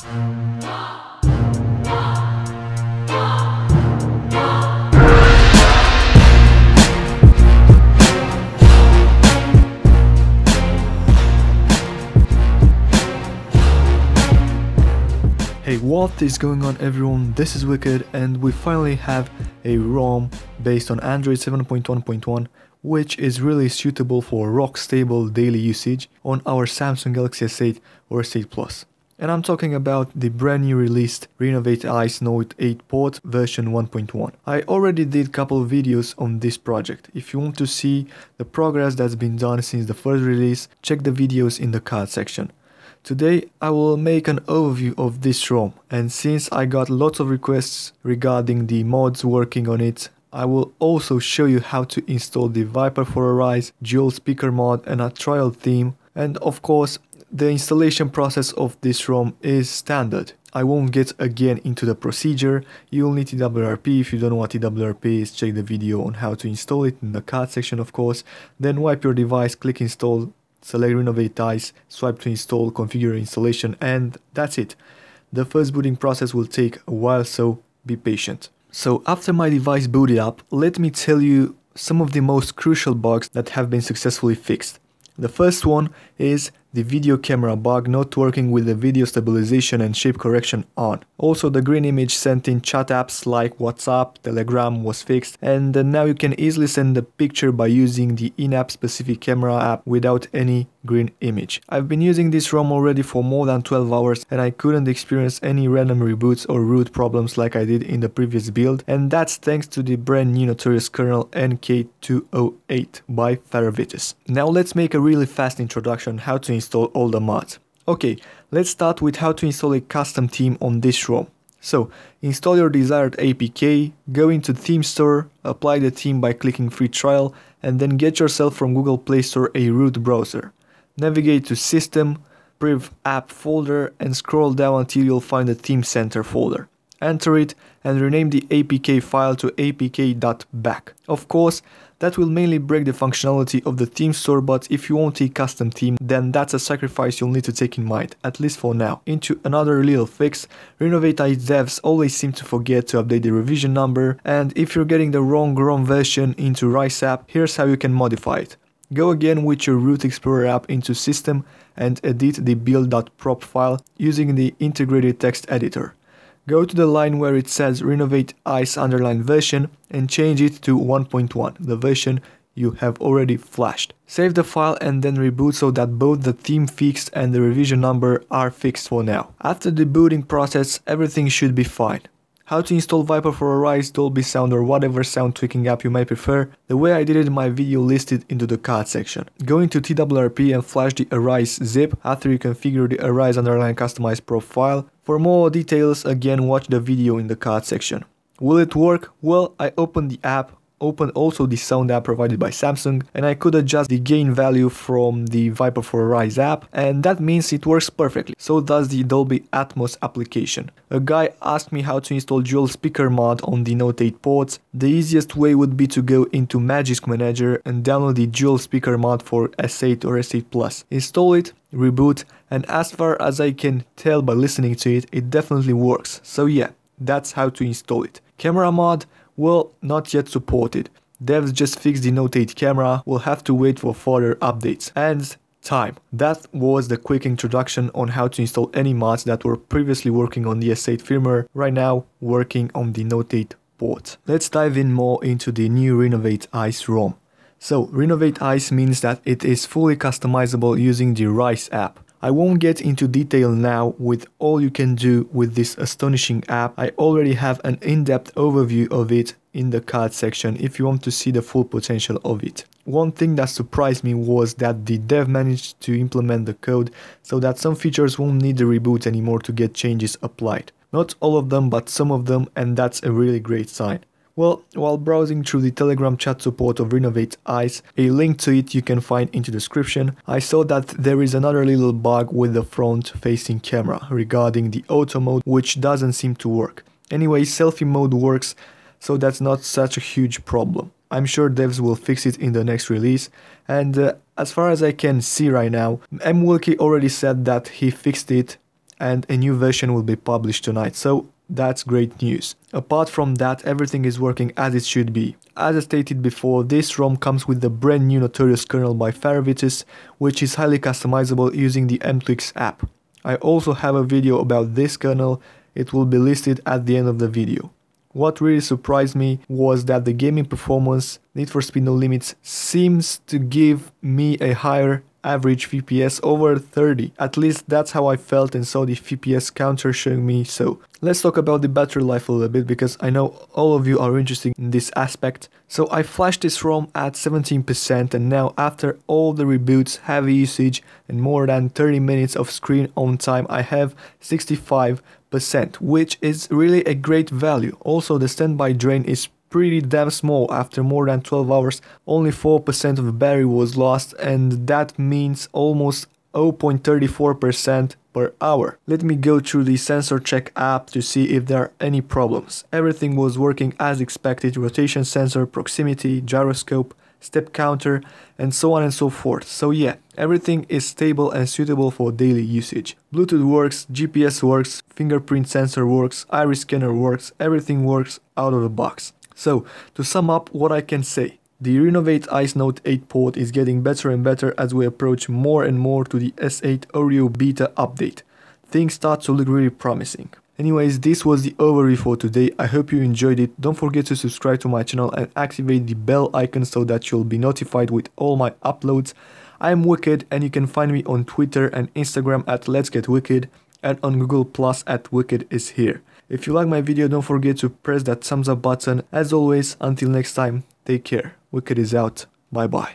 Hey, what is going on everyone? This is Wicked and we finally have a ROM based on Android 7.1.1 which is really suitable for rock stable daily usage on our Samsung Galaxy S8 or S8 Plus. And I'm talking about the brand new released Renovate Ice Note 8 port version 1.1. I already did couple videos on this project. If you want to see the progress that's been done since the first release, check the videos in the card section. Today I will make an overview of this ROM and since I got lots of requests regarding the mods working on it, I will also show you how to install the Viper for Arise dual speaker mod and a trial theme and of course the installation process of this ROM is standard. I won't get again into the procedure, you'll need TWRP, if you don't know what TWRP is check the video on how to install it in the card section of course, then wipe your device, click install select renovate ice, swipe to install, configure installation and that's it. The first booting process will take a while so be patient. So after my device booted up, let me tell you some of the most crucial bugs that have been successfully fixed. The first one is the video camera bug not working with the video stabilization and shape correction on. Also the green image sent in chat apps like WhatsApp, Telegram was fixed and now you can easily send a picture by using the in-app specific camera app without any green image. I've been using this ROM already for more than 12 hours and I couldn't experience any random reboots or root problems like I did in the previous build and that's thanks to the brand new notorious kernel NK208 by Faravitis. Now let's make a really fast introduction how to install all the mods. Okay, let's start with how to install a custom theme on this ROM. So, install your desired APK, go into theme store, apply the theme by clicking free trial, and then get yourself from Google Play Store a root browser. Navigate to system, priv app folder and scroll down until you'll find the theme center folder. Enter it and rename the APK file to apk.back. Of course, that will mainly break the functionality of the theme store but if you want a custom theme then that's a sacrifice you'll need to take in mind, at least for now. Into another little fix, Renovate devs always seem to forget to update the revision number and if you're getting the wrong ROM version into Rice app, here's how you can modify it. Go again with your Root Explorer app into System and edit the build.prop file using the integrated text editor. Go to the line where it says renovate ice underline version and change it to 1.1, the version you have already flashed. Save the file and then reboot so that both the theme fixed and the revision number are fixed for now. After the booting process, everything should be fine. How to install Viper for Arise, Dolby Sound or whatever sound tweaking app you may prefer, the way I did it in my video listed into the card section. Go into TWRP and flash the Arise zip after you configure the Arise underline customized profile. For more details, again watch the video in the card section. Will it work? Well, I opened the app, opened also the sound app provided by Samsung and I could adjust the gain value from the Viper for Rise app and that means it works perfectly. So does the Dolby Atmos application. A guy asked me how to install dual speaker mod on the Note 8 ports. The easiest way would be to go into Magisk Manager and download the dual speaker mod for S8 or S8 Plus. Install it, reboot and as far as I can tell by listening to it, it definitely works. So yeah, that's how to install it. Camera mod, well, not yet supported. Devs just fixed the Note 8 camera, we'll have to wait for further updates. And time. That was the quick introduction on how to install any mods that were previously working on the S8 firmware, right now working on the Note 8 port. Let's dive in more into the new Renovate Ice ROM. So, Renovate Ice means that it is fully customizable using the Rice app. I won't get into detail now with all you can do with this astonishing app. I already have an in-depth overview of it in the card section if you want to see the full potential of it. One thing that surprised me was that the dev managed to implement the code so that some features won't need the reboot anymore to get changes applied. Not all of them but some of them and that's a really great sign. Well, while browsing through the Telegram chat support of Renovate Ice, a link to it you can find in the description, I saw that there is another little bug with the front-facing camera regarding the auto mode which doesn't seem to work. Anyway, selfie mode works, so that's not such a huge problem. I'm sure devs will fix it in the next release, and uh, as far as I can see right now, mwilky already said that he fixed it and a new version will be published tonight. So that's great news. Apart from that, everything is working as it should be. As I stated before, this ROM comes with the brand new Notorious kernel by Faravitis, which is highly customizable using the M2X app. I also have a video about this kernel, it will be listed at the end of the video. What really surprised me was that the gaming performance Need for Speed No Limits seems to give me a higher average FPS over 30. At least that's how I felt and saw the FPS counter showing me so. Let's talk about the battery life a little bit because I know all of you are interested in this aspect. So I flashed this ROM at 17% and now after all the reboots, heavy usage and more than 30 minutes of screen on time I have 65 percent which is really a great value. Also the standby drain is pretty damn small after more than 12 hours only 4% of the battery was lost and that means almost 0.34% per hour. Let me go through the sensor check app to see if there are any problems. Everything was working as expected, rotation sensor, proximity, gyroscope, step counter, and so on and so forth. So yeah, everything is stable and suitable for daily usage. Bluetooth works, GPS works, fingerprint sensor works, iris scanner works, everything works out of the box. So, to sum up what I can say, the Renovate Ice Note 8 port is getting better and better as we approach more and more to the S8 Oreo beta update. Things start to look really promising. Anyways, this was the overview for today. I hope you enjoyed it. Don't forget to subscribe to my channel and activate the bell icon so that you'll be notified with all my uploads. I am Wicked and you can find me on Twitter and Instagram at Let's Get Wicked and on Google Plus at Wicked is here. If you like my video, don't forget to press that thumbs up button. As always, until next time, take care. Wicked is out. Bye bye.